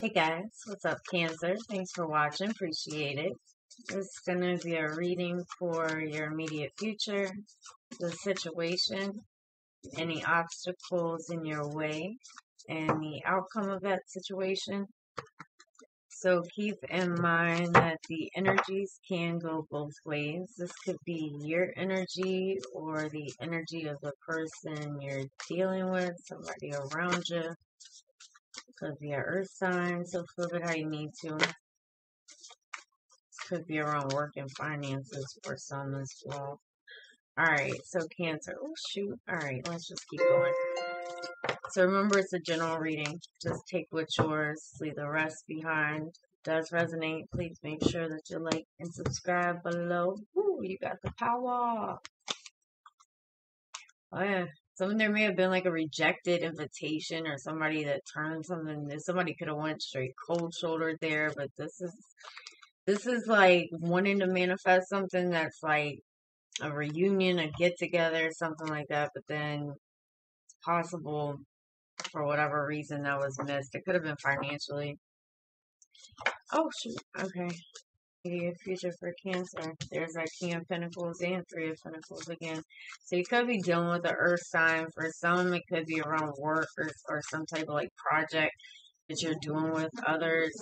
Hey guys, what's up, Cancer? Thanks for watching. Appreciate it. This is going to be a reading for your immediate future, the situation, any obstacles in your way, and the outcome of that situation. So keep in mind that the energies can go both ways. This could be your energy or the energy of the person you're dealing with, somebody around you. Could be an earth sign, so flip it how you need to. Could be around work and finances for some as well. Alright, so Cancer. Oh, shoot. Alright, let's just keep going. So remember, it's a general reading. Just take what's yours, leave the rest behind. Does resonate, please make sure that you like and subscribe below. Ooh, you got the power. Oh yeah, some there may have been like a rejected invitation or somebody that turned something. Somebody could have went straight cold shouldered there, but this is this is like wanting to manifest something that's like a reunion, a get together, something like that. But then it's possible for whatever reason that was missed. It could have been financially. Oh shoot. Okay. Immediate future for Cancer. There's our King of Pentacles and Three of Pentacles again. So you could be dealing with the Earth sign. For some, it could be around work or, or some type of like project that you're doing with others.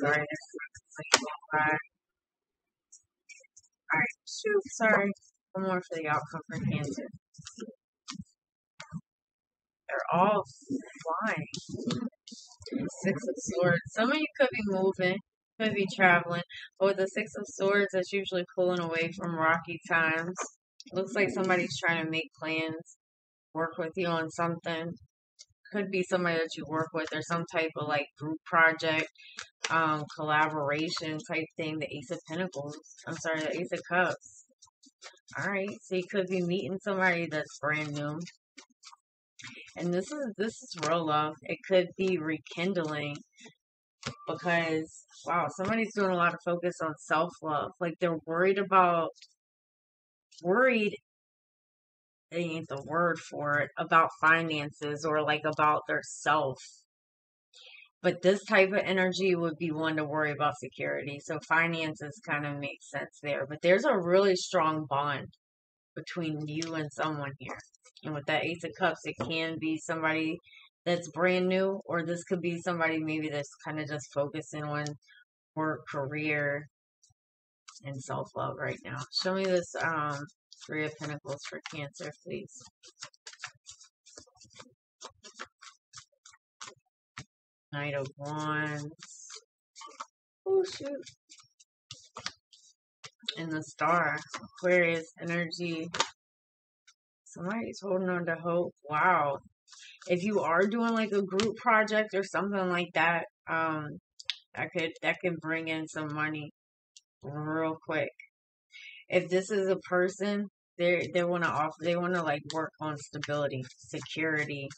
Sorry. Alright, shoot. Sorry. One more for the outcome for Cancer. They're all flying. Six of Swords. Some of you could be moving could be traveling. But with the Six of Swords, that's usually pulling away from rocky times. Looks like somebody's trying to make plans, work with you on something. Could be somebody that you work with or some type of like group project, um, collaboration type thing. The Ace of Pentacles. I'm sorry, the Ace of Cups. Alright, so you could be meeting somebody that's brand new. And this is this is real love. It could be rekindling because wow, somebody's doing a lot of focus on self love. Like they're worried about worried they ain't the word for it about finances or like about their self. But this type of energy would be one to worry about security. So finances kind of make sense there. But there's a really strong bond between you and someone here. And with that Ace of Cups, it can be somebody that's brand new, or this could be somebody maybe that's kind of just focusing on work, career, and self love right now. Show me this um, Three of Pentacles for Cancer, please. Knight of Wands. Oh, shoot. And the Star. Aquarius energy. Somebody's holding on to hope. Wow if you are doing like a group project or something like that, um, that could that can bring in some money real quick. If this is a person, they they want to offer, they want to like work on stability, security.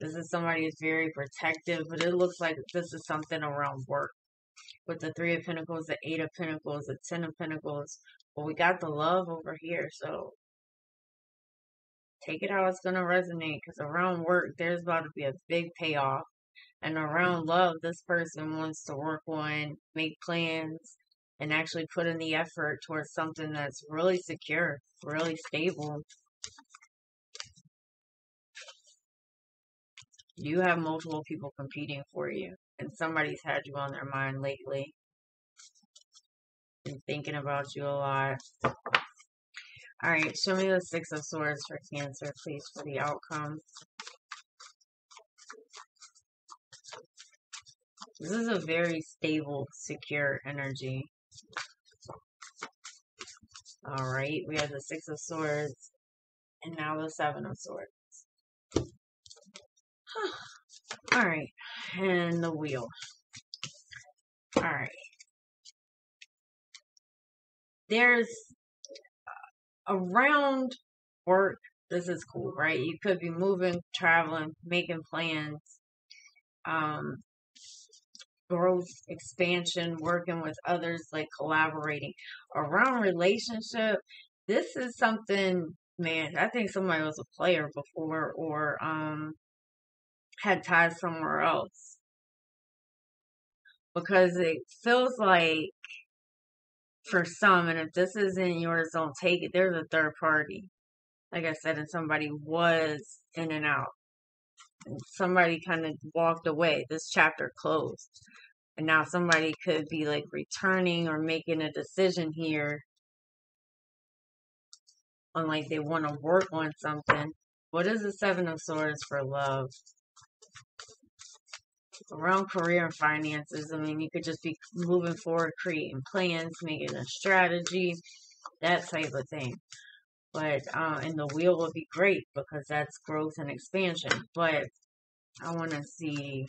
This is somebody who's very protective, but it looks like this is something around work. With the three of pentacles, the eight of pentacles, the ten of pentacles. Well, we got the love over here, so take it how it's going to resonate because around work, there's about to be a big payoff. And around love, this person wants to work on, make plans, and actually put in the effort towards something that's really secure, really stable. You have multiple people competing for you, and somebody's had you on their mind lately and thinking about you a lot. All right, show me the Six of Swords for Cancer, please, for the outcome. This is a very stable, secure energy. All right, we have the Six of Swords and now the Seven of Swords. All right, and the Wheel. All right. There's around work, this is cool, right? You could be moving, traveling, making plans, um, growth, expansion, working with others, like collaborating. Around relationship, this is something, man, I think somebody was a player before or um had ties somewhere else. because it feels like for some, and if this isn't yours, don't take it. There's a third party. Like I said, and somebody was in and out. Somebody kind of walked away. This chapter closed. And now somebody could be like returning or making a decision here on like they want to work on something. What is the Seven of Swords for love? Around career and finances, I mean, you could just be moving forward, creating plans, making a strategy, that type of thing. But, uh, and the wheel would be great because that's growth and expansion. But I want to see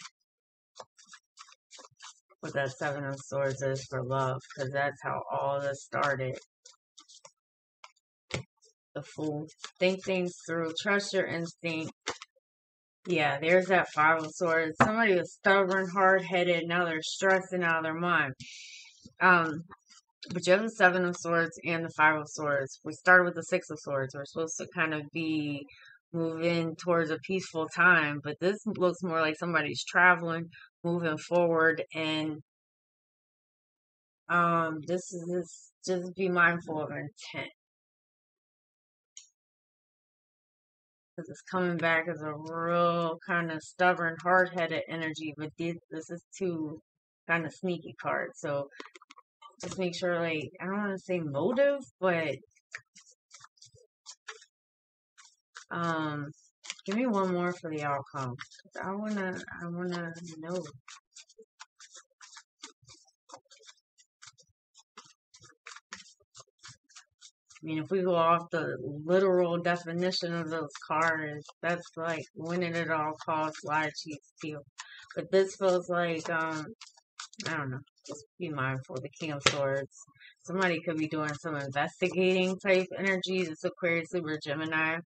what that Seven of Swords is for love because that's how all this started the fool. Think things through. Trust your instinct. Yeah, there's that five of swords. Somebody was stubborn, hard headed. Now they're stressing out of their mind. Um, but you have the seven of swords and the five of swords. We started with the six of swords. We're supposed to kind of be moving towards a peaceful time, but this looks more like somebody's traveling, moving forward, and um, this is just be mindful of intent. Because it's coming back as a real kind of stubborn, hard headed energy. But this, this is two kind of sneaky cards. So just make sure, like, I don't want to say motive, but um, give me one more for the outcome. I wanna, I wanna know. I mean, if we go off the literal definition of those cards, that's like winning at all costs, lie, cheat, steal. But this feels like, um, I don't know, just be mindful. The King of Swords. Somebody could be doing some investigating type energy. This Aquarius, Libra, Gemini.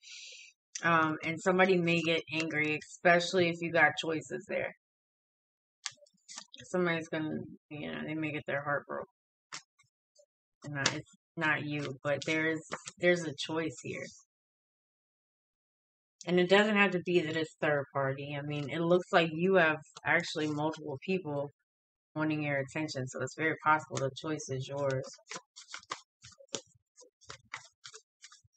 Um, and somebody may get angry, especially if you got choices there. Somebody's gonna, you know, they may get their heart broke. And it's not you, but there's there's a choice here. And it doesn't have to be that it's third party. I mean, it looks like you have actually multiple people wanting your attention, so it's very possible the choice is yours.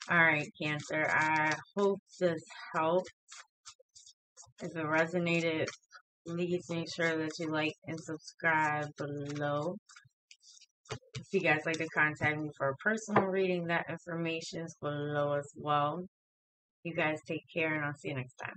All right, Cancer. I hope this helped. If it resonated, please make sure that you like and subscribe below. If you guys like to contact me for a personal reading, that information is below as well. You guys take care and I'll see you next time.